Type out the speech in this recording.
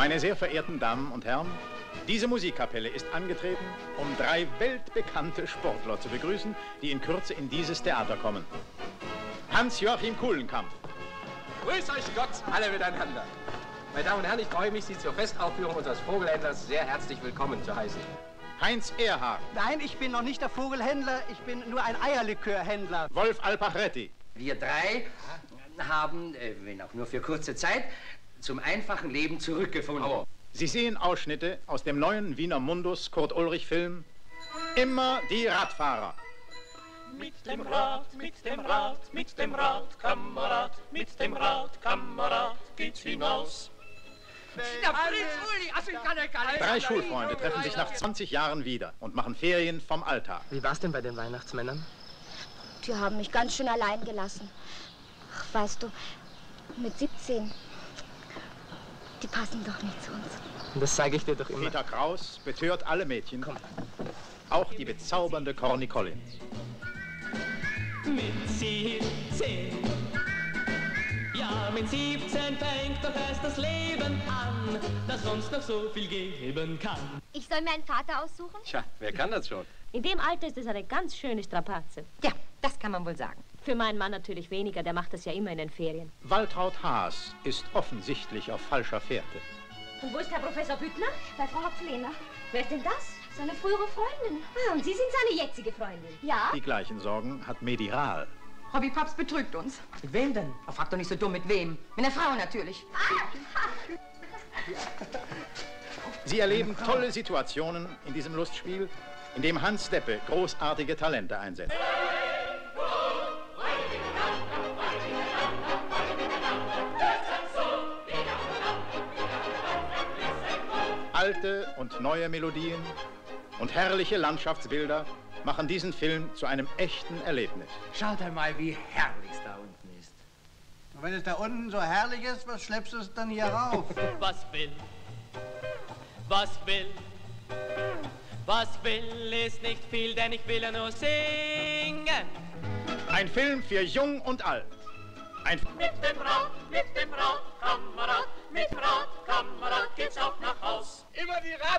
Meine sehr verehrten Damen und Herren, diese Musikkapelle ist angetreten, um drei weltbekannte Sportler zu begrüßen, die in Kürze in dieses Theater kommen. Hans-Joachim Kuhlenkamp. Grüß euch Gott, alle miteinander. Meine Damen und Herren, ich freue mich, Sie zur Festaufführung unseres Vogelhändlers sehr herzlich willkommen zu heißen. Heinz Erhard. Nein, ich bin noch nicht der Vogelhändler, ich bin nur ein Eierlikörhändler. Wolf Alpachretti. Wir drei haben, äh, wenn auch nur für kurze Zeit, zum einfachen Leben zurückgefunden. Oh. Sie sehen Ausschnitte aus dem neuen Wiener Mundus Kurt Ulrich Film Immer die Radfahrer. Mit dem Rad, mit dem Rad, mit dem Rad, Kamerad, mit dem Rad, Kamerad, geht's hinaus. Der Prinz Uli, also ich kann ja gar nicht. Drei Schulfreunde treffen sich nach 20 Jahren wieder und machen Ferien vom Alltag. Wie war's denn bei den Weihnachtsmännern? Die haben mich ganz schön allein gelassen. Ach, weißt du, mit 17, die passen doch nicht zu uns. Das sage ich dir doch immer. Peter Kraus betört alle Mädchen, auch die bezaubernde Corny Collins. Mit 17. Ja, mit 17 fängt doch erst das Leben an, das uns noch so viel geben kann. Ich soll mir einen Vater aussuchen? Tja, wer kann das schon? In dem Alter ist es eine ganz schöne Strapaze. Ja, das kann man wohl sagen. Für meinen Mann natürlich weniger, der macht das ja immer in den Ferien. Waltraud Haas ist offensichtlich auf falscher Fährte. Und wo ist Herr Professor Büttner? Bei Frau Hopflehner. Wer ist denn das? Seine frühere Freundin. Ah, und Sie sind seine jetzige Freundin. Ja? Die gleichen Sorgen hat Mediral. Hobby Paps betrügt uns. Mit wem denn? Oh, frag doch nicht so dumm, mit wem? Mit einer Frau natürlich. Sie erleben tolle Situationen in diesem Lustspiel, in dem Hans Deppe großartige Talente einsetzt. Alte und neue Melodien und herrliche Landschaftsbilder machen diesen Film zu einem echten Erlebnis. Schaut einmal, wie herrlich es da unten ist. Und wenn es da unten so herrlich ist, was schleppst du es dann hier rauf? Was will, was will, was will ist nicht viel, denn ich will ja nur singen. Ein Film für Jung und Alt. Ein Mit dem Rad, mit dem Rad, Kamerad, mit Rad, immer die Reihe.